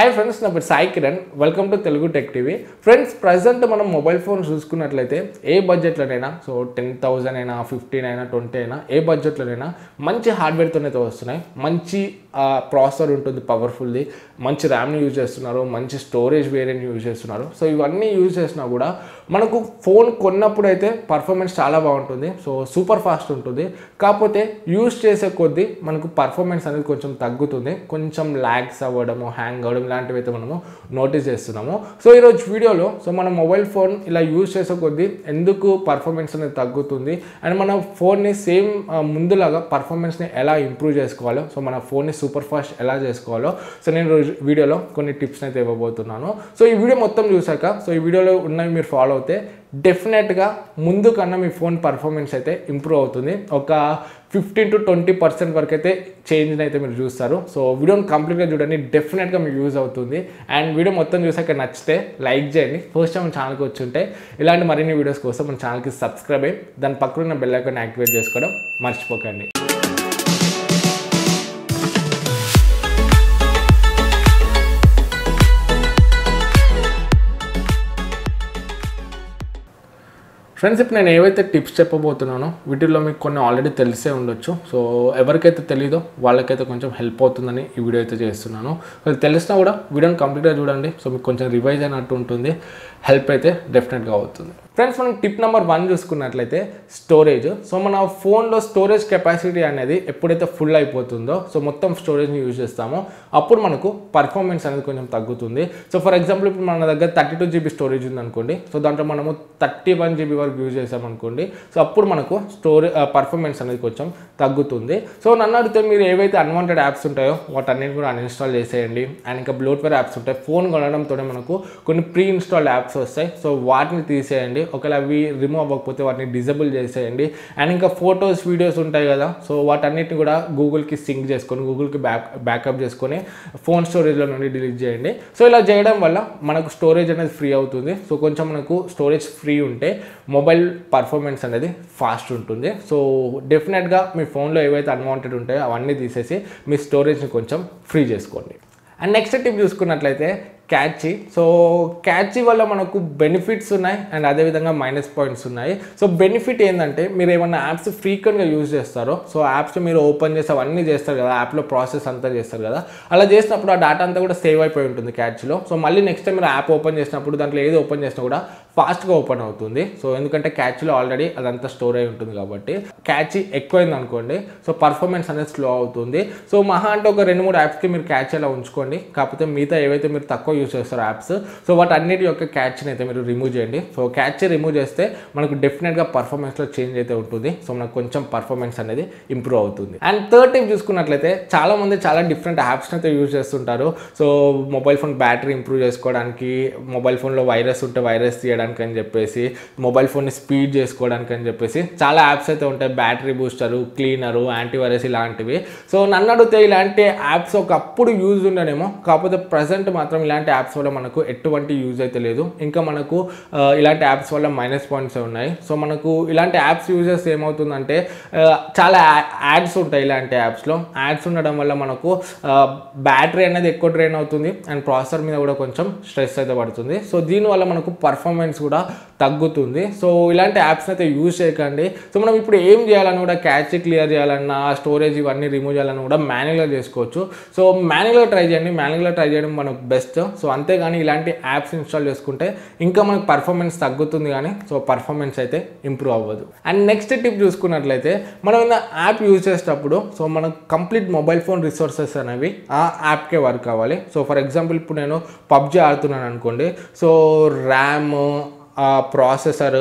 Hi friends నా పేరు Sai Kiran. Welcome to Telugu tech TV friends present మనం mobile phone చూసుకున్నట్లయితే ఏ బడ్జెట్లోనైనా సో టెన్ థౌజండ్ అయినా ఫిఫ్టీన్ అయినా ట్వంటీ అయినా ఏ బడ్జెట్లోనైనా మంచి హార్డ్వేర్తోనైతే వస్తున్నాయి. మంచి ప్రాసెసర్ ఉంటుంది పవర్ఫుల్ది మంచి ర్యామ్ని యూజ్ చేస్తున్నారు. మంచి స్టోరేజ్ వేరియంట్ యూజ్ చేస్తున్నారు. సో ఇవన్నీ యూజ్ చేసినా కూడా మనకు ఫోన్ కొన్నప్పుడు అయితే పర్ఫార్మెన్స్ చాలా బాగుంటుంది. సో సూపర్ ఫాస్ట్ ఉంటుంది. కాకపోతే యూస్ చేసే కొద్దీ మనకు పర్ఫార్మెన్స్ అనేది కొంచెం తగ్గుతుంది. కొంచెం ల్యాగ్స్ అవ్వడము హ్యాంగ్ అవ్వడం ఇలాంటివి అయితే మనము నోటీస్ చేస్తున్నాము. సో ఈరోజు వీడియోలో సో మన మొబైల్ ఫోన్ ఇలా యూజ్ చేసే కొద్దీ ఎందుకు పర్ఫార్మెన్స్ అనేది తగ్గుతుంది? అండ్ మన ఫోన్ని సేమ్ ముందులాగా పర్ఫార్మెన్స్ని ఎలా ఇంప్రూవ్ చేసుకోవాలో సో మన ఫోన్ని సూపర్ ఫాస్ట్ ఎలా చేసుకోవాలో సో నేను రోజు వీడియోలో కొన్ని టిప్స్ అయితే ఇవ్వబోతున్నాను. సో ఈ వీడియో మొత్తం చూసాక సో ఈ వీడియోలో ఉన్నవి మీరు ఫాలో అవుతే డెఫినెట్గా ముందు కన్నా మీ ఫోన్ పర్ఫార్మెన్స్ అయితే ఇంప్రూవ్ అవుతుంది. ఒక ఫిఫ్టీన్ టు ట్వంటీ పర్సెంట్ వరకు అయితే చేంజ్ అయితే మీరు చూస్తారు. సో వీడియోని కంప్లీట్గా చూడండి. డెఫినెట్గా మీకు యూజ్ అవుతుంది. అండ్ వీడియో మొత్తం చూసాక నచ్చితే లైక్ చేయండి. ఫస్ట్ టైం మన ఛానల్కి వచ్చి ఉంటే ఇలాంటి మరిన్ని వీడియోస్ కోసం మన ఛానల్కి సబ్స్క్రైబ్ అయ్యి దాని పక్కన ఉన్న బెల్ ఐకాన్ యాక్టివేట్ చేసుకోవడం మర్చిపోకండి. ఫ్రెండ్స్ ఇప్పుడు నేను ఏవైతే టిప్స్ చెప్పబోతున్నానో వీటిల్లో మీకు కొన్ని ఆల్రెడీ తెలిసే ఉండొచ్చు. సో ఎవరికైతే తెలీదో వాళ్ళకైతే కొంచెం హెల్ప్ అవుతుందని ఈ వీడియో అయితే చేస్తున్నాను. తెలిసినా కూడా వీడియోని కంప్లీట్గా చూడండి. సో మీకు కొంచెం రివైజ్ అయినట్టు ఉంటుంది. హెల్ప్ అయితే డెఫినెట్గా అవుతుంది. ఫ్రెండ్స్ మనం టిప్ నెంబర్ వన్ చూసుకున్నట్లయితే స్టోరేజ్ సో మన ఫోన్లో స్టోరేజ్ కెపాసిటీ అనేది ఎప్పుడైతే ఫుల్ అయిపోతుందో సో మొత్తం స్టోరేజ్ని యూజ్ చేస్తామో అప్పుడు మనకు పర్ఫార్మెన్స్ అనేది కొంచెం తగ్గుతుంది. సో ఫర్ ఎగ్జాంపుల్ ఇప్పుడు మన దగ్గర థర్టీ టూ జీబీ స్టోరేజ్ ఉందనుకోండి సో దాంట్లో మనము థర్టీ వన్ జీబీ వరకు యూజ్ చేసామనుకోండి సో అప్పుడు మనకు స్టోరేజ్ పర్ఫార్మెన్స్ uh, అనేది కొంచెం తగ్గుతుంది. సో నన్ను అడిగితే మీరు ఏవైతే అన్వాంటెడ్ యాప్స్ ఉంటాయో వాటన్నిటి కూడా అన్ఇన్స్టాల్ చేసేయండి. అండ్ ఇంకా బ్లోట్వేర్ యాప్స్ ఉంటాయి ఫోన్ కొనడంతోనే మనకు కొన్ని ప్రీ ఇన్స్టాల్డ్ యాప్స్ వస్తాయి. సో వాటిని తీసేయండి. ఒకవేళ అవి రిమూవ్ అవ్వకపోతే వాటిని డిజబుల్ చేసేయండి. అండ్ ఇంకా ఫొటోస్ వీడియోస్ ఉంటాయి కదా. సో వాటన్నిటిని కూడా గూగుల్కి సింక్ చేసుకొని గూగుల్కి బ్యాక్ బ్యాకప్ చేసుకొని ఫోన్ స్టోరేజ్లో నుండి డిలీట్ చేయండి. సో ఇలా చేయడం వల్ల మనకు స్టోరేజ్ అనేది ఫ్రీ అవుతుంది. సో కొంచెం మనకు స్టోరేజ్ ఫ్రీ ఉంటే మొబైల్ పర్ఫార్మెన్స్ అనేది ఫాస్ట్ ఉంటుంది. సో డెఫినెట్గా మీ ఫోన్లో ఏవైతే అన్వాంటెడ్ ఉంటాయో అవన్నీ తీసేసి మీ స్టోరేజ్ని కొంచెం ఫ్రీ చేసుకోండి. అండ్ నెక్స్ట్ టిప్ చూసుకున్నట్లయితే క్యాచీ సో క్యాచీ వల్ల మనకు బెనిఫిట్స్ ఉన్నాయి అండ్ అదేవిధంగా మైనస్ పాయింట్స్ ఉన్నాయి. సో బెనిఫిట్ ఏంటంటే మీరు ఏమైనా యాప్స్ ఫ్రీక్వెంట్గా యూజ్ చేస్తారో సో యాప్స్ మీరు ఓపెన్ చేసి అవన్నీ చేస్తారు కదా యాప్లో ప్రాసెస్ అంతా చేస్తారు కదా. అలా చేసినప్పుడు ఆ డేటా అంతా కూడా సేవ్ అయిపోయి ఉంటుంది క్యాచ్లో సో మళ్ళీ నెక్స్ట్ టైం మీరు యాప్ ఓపెన్ చేసినప్పుడు దాంట్లో ఏది ఓపెన్ చేసినా కూడా ఫాస్ట్గా ఓపెన్ అవుతుంది. సో ఎందుకంటే క్యాచ్లో ఆల్రెడీ అదంతా స్టోర్ అయి ఉంటుంది కాబట్టి క్యాచ్ ఎక్కువైంది అనుకోండి. సో పర్ఫార్మెన్స్ అనేది స్లో అవుతుంది. సో మహా అంటే ఒక రెండు మూడు యాప్స్కి మీరు క్యాచ్ అలా ఉంచుకోండి. కాకపోతే మిగతా ఏవైతే మీరు తక్కువ యూజ్ చేస్తారో యాప్స్ సో వాటి అన్నిటి యొక్క క్యాచ్ని అయితే మీరు రిమూవ్ చేయండి. సో క్యాచ్ రిమూవ్ చేస్తే మనకు డెఫినెట్గా పర్ఫార్మెన్స్లో చేంజ్ అయితే ఉంటుంది. సో మనకు కొంచెం పర్ఫార్మెన్స్ అనేది ఇంప్రూవ్ అవుతుంది. అండ్ థర్డ్ టైం చూసుకున్నట్లయితే చాలామంది చాలా డిఫరెంట్ యాప్స్ని అయితే యూజ్ చేస్తుంటారు. So mobile phone battery improve చేసుకోవడానికి మొబైల్ ఫోన్లో వైరస్ ఉంటే వైరస్ చేయడానికి అని చెప్పేసి మొబైల్ ఫోన్ని స్పీడ్ చేసుకోవడానికి అని చెప్పేసి చాలా యాప్స్ అయితే ఉంటాయి. బ్యాటరీ బూస్టరు క్లీనరు యాంటీవైరస్ ఇలాంటివి. సో నన్ను అడిగితే ఇలాంటి యాప్స్ ఒకప్పుడు యూజ్ ఉండనేమో కాకపోతే ప్రజెంట్ మాత్రం ఇలాంటి యాప్స్ వల్ల మనకు ఎటువంటి యూజ్ అయితే లేదు. ఇంకా మనకు ఇలాంటి యాప్స్ వల్ల మైనస్ పాయింట్స్ ఉన్నాయి. సో మనకు ఇలాంటి యాప్స్ యూజెస్ ఏమవుతుందంటే చాలా యాడ్స్ ఉంటాయి ఇలాంటి యాప్స్లో యాడ్స్ ఉండడం వల్ల మనకు బ్యాటరీ అనేది ఎక్కువ డ్రైన్ అవుతుంది. అండ్ ప్రాసెసర్ మీద కూడా కొంచెం స్ట్రెస్ అయితే పడుతుంది. సో దీనివల్ల మనకు పర్ఫార్మెన్స్ కూడా తగ్గుతుంది. సో ఇలాంటి యాప్స్ అయితే యూజ్ చేయకండి. సో మనం ఇప్పుడు ఏం చేయాలని కూడా క్యాచ్ క్లియర్ చేయాలన్నా స్టోరేజ్ ఇవన్నీ రిమూవ్ చేయాలన్నా కూడా మాన్యువల్గా చేసుకోవచ్చు. సో మాన్యువల్గా ట్రై చేయండి. మాన్యువల్గా ట్రై చేయడం మనకు బెస్ట్. సో అంతేగాని ఇలాంటి యాప్స్ ఇన్స్టాల్ చేసుకుంటే ఇంకా మనకు పర్ఫార్మెన్స్ తగ్గుతుంది కానీ సో పర్ఫార్మెన్స్ అయితే ఇంప్రూవ్ అవ్వదు. అండ్ నెక్స్ట్ టిప్ చూసుకున్నట్లయితే మనం యాప్ యూజ్ చేసేటప్పుడు సో మనకు కంప్లీట్ మొబైల్ ఫోన్ రిసోర్సెస్ అనేవి ఆ యాప్కే వర్క్ అవ్వాలి. సో ఫర్ ఎగ్జాంపుల్ ఇప్పుడు నేను పబ్జీ ఆడుతున్నాను అనుకోండి. So RAM processor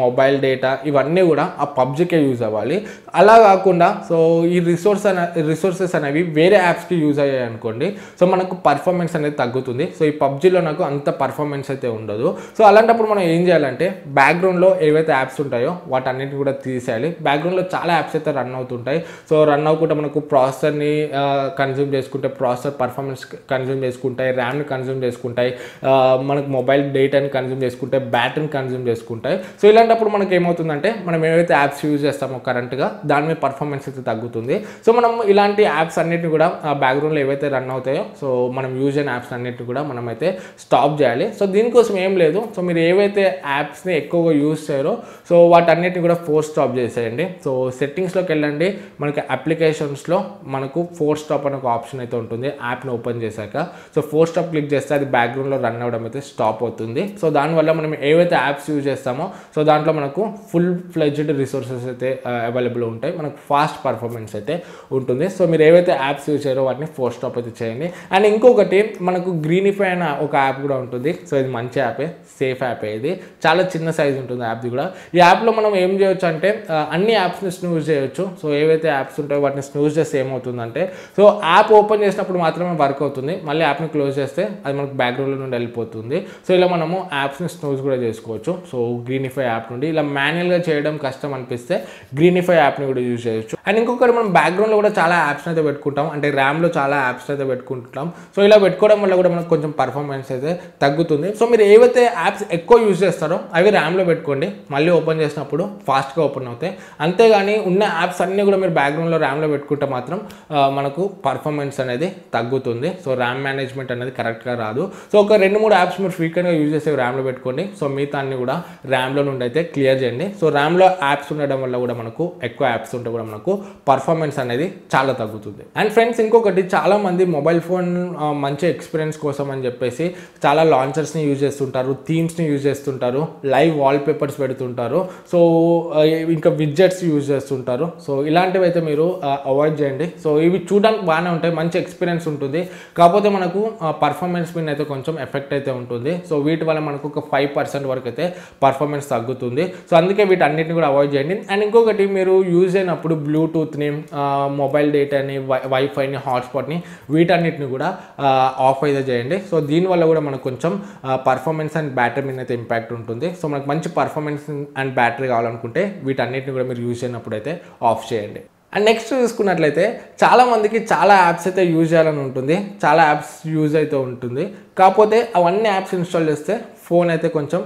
mobile data ఇవన్నీ కూడా ఆ పబ్జికే యూజ్ అవ్వాలి. అలా కాకుండా సో ఈ రిసోర్స్ అనే రిసోర్సెస్ అనేవి వేరే యాప్స్కి యూజ్ అయ్యాయి అనుకోండి సో మనకు పర్ఫార్మెన్స్ అనేది తగ్గుతుంది. సో ఈ పబ్జిలో నాకు అంత పర్ఫార్మెన్స్ అయితే ఉండదు. సో అలాంటప్పుడు మనం ఏం చేయాలంటే బ్యాక్గ్రౌండ్లో ఏవైతే యాప్స్ ఉంటాయో వాటన్నిటిని కూడా తీసేయాలి. బ్యాక్గ్రౌండ్లో చాలా యాప్స్ అయితే రన్ అవుతుంటాయి. సో రన్ అవ్వకుండా మనకు ప్రాసెసర్ని కన్జ్యూమ్ చేసుకుంటే ప్రాసెసర్ పర్ఫార్మెన్స్ కన్జ్యూమ్ చేసుకుంటాయి ర్యామ్ని కన్జ్యూమ్ చేసుకుంటాయి మనకు మొబైల్ డేటాని కన్జ్యూమ్ చేసుకుంటే బ్యాటరీని కన్జ్యూమ్ చేసుకుంటాయి. సో ఇలాంటప్పుడు మనకి ఏమవుతుందంటే మనం ఏవైతే యాప్స్ యూజ్ చేస్తామో కరెంట్గా దాని మీద పర్ఫార్మెన్స్ అయితే తగ్గుతుంది. సో మనం ఇలాంటి యాప్స్ అన్నిటిని కూడా బ్యాక్గ్రౌండ్లో ఏవైతే రన్ అవుతాయో సో మనం యూజ్ అయిన యాప్స్ అన్నిటిని కూడా మనం అయితే స్టాప్ చేయాలి. సో దీనికోసం ఏం లేదు. సో మీరు ఏవైతే యాప్స్ని ఎక్కువగా యూజ్ చేయరో సో వాటన్నిటిని కూడా ఫోర్స్ స్టాప్ చేసేయండి. సో సెట్టింగ్స్లోకి వెళ్ళండి. మనకి అప్లికేషన్స్లో మనకు ఫోర్ స్టాప్ అనే ఒక ఆప్షన్ అయితే ఉంటుంది. యాప్ని ఓపెన్ చేశాక. సో ఫోర్ స్టాప్ క్లిక్ చేస్తే అది బ్యాక్గ్రౌండ్లో రన్ అవ్వడం అయితే స్టాప్ అవుతుంది. సో దానివల్ల మనం ఏవైతే యాప్స్ యూజ్ చేస్తామో సో దాంట్లో మనకు ఫుల్ ఫ్లెడ్జ్డ్ రిసోర్సెస్ అయితే అవైలబుల్ ఉంటాయి. మనకు ఫాస్ట్ పర్ఫార్మెన్స్ అయితే ఉంటుంది. సో మీరు ఏవైతే యాప్స్ యూజ్ చేయరో వాటిని ఫోర్ స్టాప్ అయితే చేయండి. అండ్ ఇంకొకటి మనకు గ్రీనిఫై అయిన ఒక యాప్ కూడా ఉంటుంది. సో ఇది మంచి యాపే సేఫ్ యాపే ఇది. చాలా చిన్న సైజ్ ఉంటుంది యాప్ది కూడా. ఈ యాప్లో మనం ఏం చేయొచ్చు అంటే అన్ని యాప్స్ని స్నూజ్ చేయొచ్చు. సో ఏవైతే యాప్స్ ఉంటాయో వాటిని స్నూజ్ చేస్తే ఏమవుతుందంటే సో యాప్ ఓపెన్ చేసినప్పుడు మాత్రమే వర్క్ అవుతుంది. మళ్ళీ యాప్ని క్లోజ్ చేస్తే అది మనకు బ్యాక్గ్రౌండ్లో నుండి వెళ్ళిపోతుంది. సో ఇలా మనము యాప్స్ని స్నూజ్ కూడా చేసుకోవచ్చు. సో గ్రీనిఫై యాప్ నుండి ఇలా మాన్యువల్గా చేయడం కష్టం అనిపిస్తే గ్రీనిఫై యాప్ని కూడా యూజ్ చేయొచ్చు. అండ్ ఇంకొకటి మనం బ్యాక్గ్రౌండ్లో కూడా చాలా యాప్స్ అయితే పెట్టుకుంటాం. అంటే ర్యామ్లో చాలా యాప్స్ అయితే పెట్టుకుంటాం. సో ఇలా పెట్టుకోవడం వల్ల కూడా మనకు కొంచెం పర్ఫార్మెన్స్ అయితే తగ్గుతుంది. సో మీరు ఏవైతే యాప్స్ ఎక్కువ యూజ్ చేస్తారో అవి ర్యామ్లో పెట్టుకోండి. మళ్ళీ ఓపెన్ చేసినప్పుడు ఫాస్ట్గా ఓపెన్ అవుతాయి. అంతేగాని ఉన్న యాప్స్ అన్నీ కూడా మీరు బ్యాక్గ్రౌండ్లో ర్యామ్లో పెట్టుకుంటే మాత్రం మనకు పర్ఫార్మెన్స్ అనేది తగ్గుతుంది. సో ర్యామ్ మేనేజ్మెంట్ అనేది కరెక్ట్గా రాదు. సో ఒక రెండు మూడు యాప్స్ మీరు ఫ్రీక్వెంట్గా యూజ్ చేసే ర్యామ్లో పెట్టుకోండి. సో మిగతా అన్ని కూడా ర్యామ్లో నుండి అయితే క్లియర్ చేయండి. సో ర్యామ్లో యాప్స్ ఉండడం వల్ల కూడా మనకు ఎక్కువ యాప్స్ ఉంటే కూడా మనకు పర్ఫార్మెన్స్ అనేది చాలా తగ్గుతుంది. అండ్ ఫ్రెండ్స్ ఇంకొకటి చాలా మంది మొబైల్ ఫోన్ మంచి ఎక్స్పీరియన్స్ కోసం అని చెప్పేసి చాలా లాంచర్స్ని యూజ్ చేస్తుంటారు థీమ్స్ని యూజ్ చేస్తుంటారు లైవ్ వాల్ పేపర్స్ పెడుతుంటారు. సో ఇంకా విడ్జెట్స్ యూజ్ చేస్తుంటారు. సో ఇలాంటివి అయితే మీరు అవాయిడ్ చేయండి. సో ఇవి చూడడానికి బాగానే ఉంటాయి మంచి ఎక్స్పీరియన్స్ ఉంటుంది. కాకపోతే మనకు పర్ఫార్మెన్స్ మీద అయితే కొంచెం ఎఫెక్ట్ అయితే ఉంటుంది. సో వీటి వల్ల మనకు ఒక ఫైవ్ పర్సెంట్ వరకు అయితే పర్ఫార్మెన్స్ తగ్గుతుంది. సో అందుకే వీటన్నిటిని కూడా అవాయిడ్ చేయండి. అండ్ ఇంకొకటి మీరు యూజ్ అయినప్పుడు బ్లూటూత్ని మొబైల్ డేటాని వై వైఫైని హాట్స్పాట్ని వీటన్నిటిని కూడా ఆఫ్ అయితే చేయండి. సో దీనివల్ల కూడా మనకు కొంచెం పర్ఫార్మెన్స్ అండ్ బ్యాటరీ మీద అయితే ఇంపాక్ట్ ఉంటుంది. సో మనకు మంచి పర్ఫార్మెన్స్ అండ్ బ్యాటరీ కావాలనుకుంటే వీటన్నిటిని కూడా మీరు యూజ్ చేయనప్పుడు అయితే ఆఫ్ చేయండి. అండ్ నెక్స్ట్ చూసుకున్నట్లయితే చాలా మందికి చాలా యాప్స్ అయితే యూజ్ చేయాలని ఉంటుంది. చాలా యాప్స్ యూజ్ అయితే ఉంటుంది. కాకపోతే అవన్నీ యాప్స్ ఇన్స్టాల్ చేస్తే ఫోన్ అయితే కొంచెం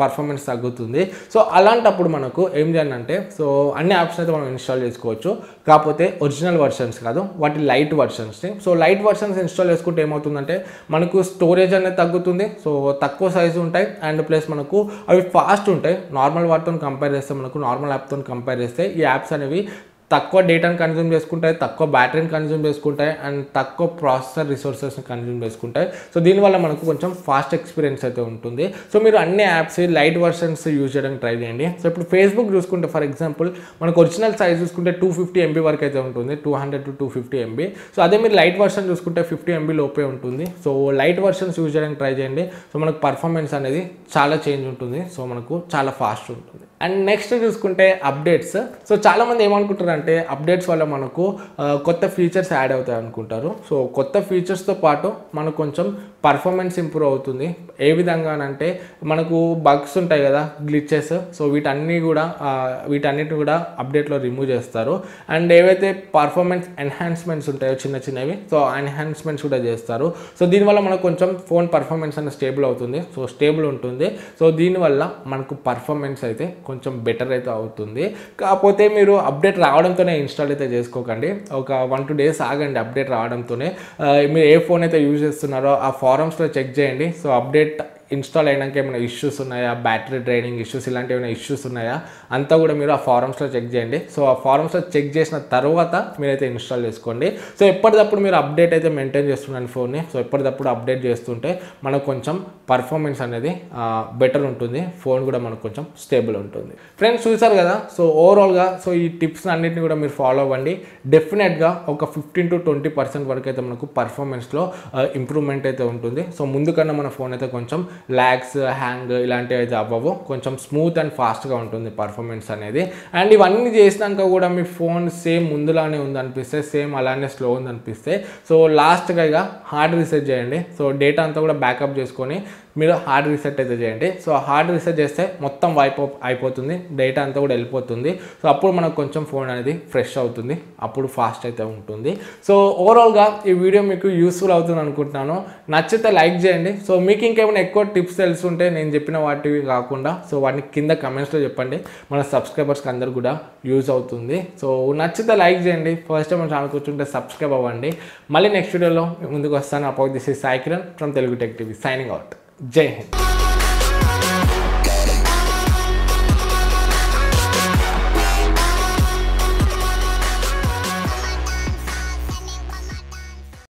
పర్ఫార్మెన్స్ తగ్గుతుంది. సో అలాంటప్పుడు మనకు ఏం చేయాలంటే సో అన్ని యాప్స్ అయితే మనం ఇన్స్టాల్ చేసుకోవచ్చు. కాకపోతే ఒరిజినల్ వర్షన్స్ కాదు వాటి లైట్ వర్షన్స్ని సో లైట్ వర్షన్స్ ఇన్స్టాల్ చేసుకుంటే ఏమవుతుందంటే మనకు స్టోరేజ్ అనేది తగ్గుతుంది. సో తక్కువ సైజు ఉంటాయి. అండ్ ప్లస్ మనకు అవి ఫాస్ట్ ఉంటాయి. నార్మల్ వాటితో కంపేర్ చేస్తే మనకు నార్మల్ యాప్తో కంపేర్ చేస్తే ఈ యాప్స్ అనేవి తక్కువ డేటాను కన్జ్యూమ్ చేసుకుంటాయి తక్కువ బ్యాటరీని కన్జ్యూమ్ చేసుకుంటాయి అండ్ తక్కువ ప్రాసెసర్ రిసోర్సెస్ని కన్జ్యూమ్ చేసుకుంటాయి. సో దీనివల్ల మనకు కొంచెం ఫాస్ట్ ఎక్స్పీరియన్స్ అయితే ఉంటుంది. సో మీరు అన్ని యాప్స్ లైట్ వర్షన్స్ యూజ్ చేయడానికి ట్రై చేయండి. సో ఇప్పుడు ఫేస్బుక్ చూసుకుంటే ఫర్ ఎగ్జాంపుల్ మనకు ఒరిజినల్ సైజ్ చూసుకుంటే టూ ఫిఫ్టీ ఎంబీ వరకు అయితే ఉంటుంది two hundred to two fifty MB so అదే మీరు లైట్ వర్షన్ చూసుకుంటే ఫిఫ్టీ ఎంబీ లోపే ఉంటుంది. సో లైట్ వర్షన్స్ యూజ్ చేయడానికి ట్రై చేయండి. సో మనకు పర్ఫార్మెన్స్ అనేది చాలా చేంజ్ ఉంటుంది. సో మనకు చాలా ఫాస్ట్ ఉంటుంది. అండ్ నెక్స్ట్ చూసుకుంటే అప్డేట్స్ సో చాలామంది ఏమనుకుంటారు అంటే అప్డేట్స్ వల్ల మనకు కొత్త ఫీచర్స్ యాడ్ అవుతాయి అనుకుంటారు. సో కొత్త ఫీచర్స్తో పాటు మనకు కొంచెం పర్ఫార్మెన్స్ ఇంప్రూవ్ అవుతుంది. ఏ విధంగానంటే మనకు బగ్స్ ఉంటాయి కదా గ్లిచెస్ సో వీటన్నీ కూడా వీటన్నిటిని కూడా అప్డేట్లో రిమూవ్ చేస్తారు. అండ్ ఏవైతే పర్ఫార్మెన్స్ ఎన్హాన్స్మెంట్స్ ఉంటాయో చిన్న చిన్నవి సో ఎన్హాన్స్మెంట్స్ కూడా చేస్తారు. సో దీనివల్ల మనకు కొంచెం ఫోన్ పర్ఫార్మెన్స్ అనేది స్టేబుల్ అవుతుంది. సో స్టేబుల్ ఉంటుంది. సో దీనివల్ల మనకు పర్ఫార్మెన్స్ అయితే కొంచెం కొంచెం బెటర్ అయితే అవుతుంది. కాకపోతే మీరు అప్డేట్ రావడంతోనే ఇన్స్టాల్ అయితే చేసుకోకండి. ఒక వన్ టూ డేస్ ఆగండి అప్డేట్ రావడంతోనే. మీరు ఏ ఫోన్ అయితే యూజ్ చేస్తున్నారో ఆ ఫారమ్స్లో చెక్ చేయండి. సో అప్డేట్ ఇన్స్టాల్ అయినాక ఏమైనా ఇష్యూస్ ఉన్నాయా? బ్యాటరీ డ్రైనింగ్ ఇష్యూస్ ఇలాంటి ఏమైనా ఇష్యూస్ ఉన్నాయా? అంతా కూడా మీరు ఆ ఫారమ్స్లో చెక్ చేయండి. సో ఆ ఫారమ్స్లో చెక్ చేసిన తర్వాత మీరైతే ఇన్స్టాల్ చేసుకోండి. సో ఎప్పటికప్పుడు మీరు అప్డేట్ అయితే మెయింటైన్ చేస్తున్నాను ఫోన్ని సో ఎప్పటికప్పుడు అప్డేట్ చేస్తుంటే మనకు కొంచెం పర్ఫార్మెన్స్ అనేది బెటర్ ఉంటుంది. ఫోన్ కూడా మనకు కొంచెం స్టేబుల్ ఉంటుంది. ఫ్రెండ్స్ చూసారు కదా? సో ఓవరాల్గా సో ఈ టిప్స్ అన్నింటిని కూడా మీరు ఫాలో అవ్వండి. డెఫినెట్గా ఒక ఫిఫ్టీన్ టు ట్వంటీ పర్సెంట్ వరకు అయితే మనకు పర్ఫార్మెన్స్లో ఇంప్రూవ్మెంట్ అయితే ఉంటుంది. సో ముందుకన్నా మన ఫోన్ అయితే కొంచెం ల్యాగ్స్ హ్యాంగ్ ఇలాంటివి అయితే అవ్వవు. కొంచెం స్మూత్ అండ్ ఫాస్ట్గా ఉంటుంది పర్ఫార్మెన్స్ అనేది. అండ్ ఇవన్నీ చేసినాక కూడా మీ ఫోన్ సేమ్ ముందులానే ఉంది అనిపిస్తే సేమ్ అలానే స్లో ఉందనిపిస్తే సో లాస్ట్గా ఇక హార్డ్ రీసెట్ చేయండి. సో డేటా అంతా కూడా బ్యాకప్ చేసుకొని మీరు హార్డ్ రీసెట్ అయితే చేయండి. సో హార్డ్ రీసెట్ చేస్తే మొత్తం వైప్ అయిపోతుంది. డేటా అంతా కూడా వెళ్ళిపోతుంది. సో అప్పుడు మనకు కొంచెం ఫోన్ అనేది ఫ్రెష్ అవుతుంది. అప్పుడు ఫాస్ట్ అయితే ఉంటుంది. సో ఓవరాల్గా ఈ వీడియో మీకు యూస్ఫుల్ అవుతుంది అనుకుంటున్నాను. నచ్చితే లైక్ చేయండి. సో మీకు ఇంకేమైనా ఎక్కువ టిప్స్ తెలుసుంటే నేను చెప్పిన వాటివి కాకుండా సో వాటిని కింద కమెంట్స్లో చెప్పండి. మన సబ్స్క్రైబర్స్కి అందరు కూడా యూజ్ అవుతుంది. సో నచ్చితే లైక్ చేయండి. ఫస్ట్ టైం మన ఛానల్ కూర్చుంటే సబ్స్క్రైబ్ అవ్వండి. మళ్ళీ నెక్స్ట్ వీడియోలో ముందుకు వస్తాను. అపోజ్ దిస్ ఈ Sai Kiran from Telugu tech TV signing out जय हिंद।